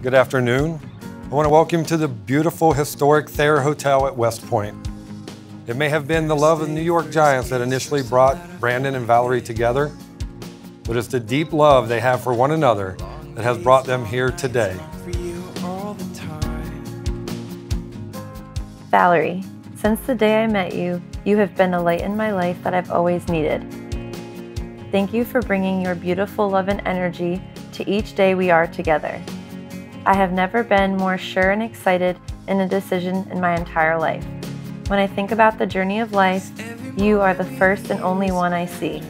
Good afternoon. I want to welcome you to the beautiful historic Thayer Hotel at West Point. It may have been the love of the New York Giants that initially brought Brandon and Valerie together, but it's the deep love they have for one another that has brought them here today. Valerie, since the day I met you, you have been a light in my life that I've always needed. Thank you for bringing your beautiful love and energy to each day we are together. I have never been more sure and excited in a decision in my entire life. When I think about the journey of life, you are the first and only one I see.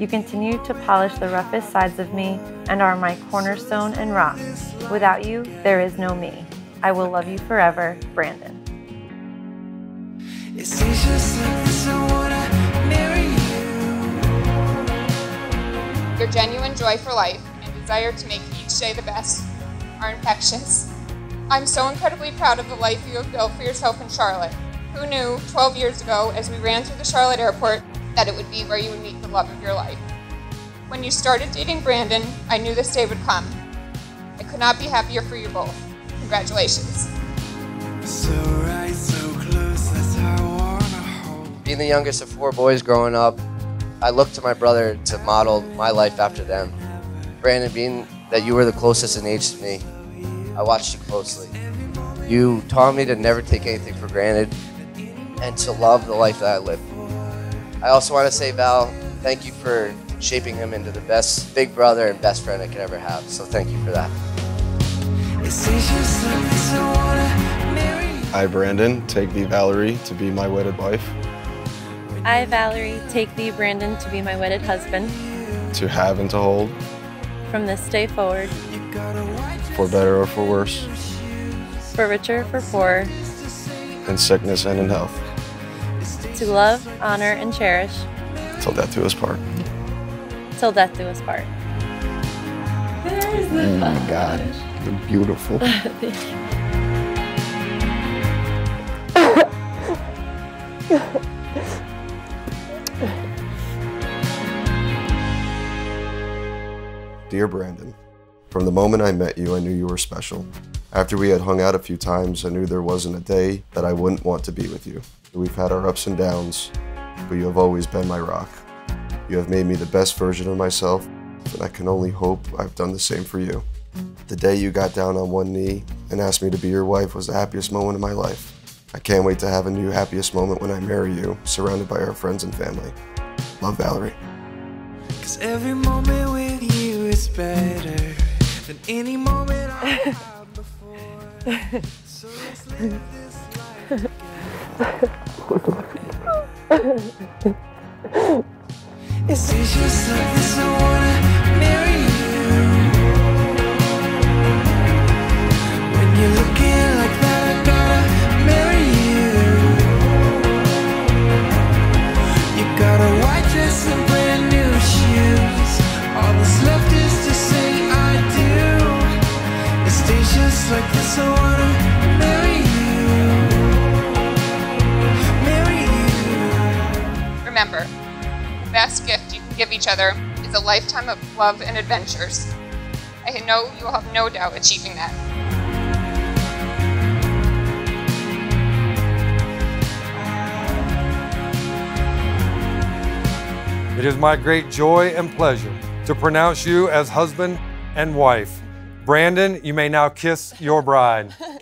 You continue to polish the roughest sides of me and are my cornerstone and rock. Without you, there is no me. I will love you forever, Brandon. Your genuine joy for life and desire to make each day the best are infectious. I'm so incredibly proud of the life you have built for yourself in Charlotte. Who knew 12 years ago, as we ran through the Charlotte airport, that it would be where you would meet the love of your life? When you started dating Brandon, I knew this day would come. I could not be happier for you both. Congratulations. So right, so close, Being the youngest of four boys growing up, I looked to my brother to model my life after them. Brandon, being that you were the closest in age to me, I watched you closely. You taught me to never take anything for granted and to love the life that I live. I also want to say, Val, thank you for shaping him into the best big brother and best friend I could ever have. So thank you for that. I, Brandon, take thee, Valerie, to be my wedded wife. I, Valerie, take thee, Brandon, to be my wedded husband. To have and to hold. From this day forward. For better or for worse. For richer, for poorer. In sickness and in health. To love, honor, and cherish. Till death do us part. Till death do us part. Oh my God, you're beautiful. Dear Brandon, from the moment I met you, I knew you were special. After we had hung out a few times, I knew there wasn't a day that I wouldn't want to be with you. We've had our ups and downs, but you have always been my rock. You have made me the best version of myself, and I can only hope I've done the same for you. The day you got down on one knee and asked me to be your wife was the happiest moment of my life. I can't wait to have a new happiest moment when I marry you, surrounded by our friends and family. Love, Valerie. Cause every moment better than any moment I had before. So let's live this life. It's just like this, I wanna marry you. When you're looking like that. Remember, the best gift you can give each other is a lifetime of love and adventures. I know you will have no doubt achieving that. It is my great joy and pleasure to pronounce you as husband and wife. Brandon, you may now kiss your bride.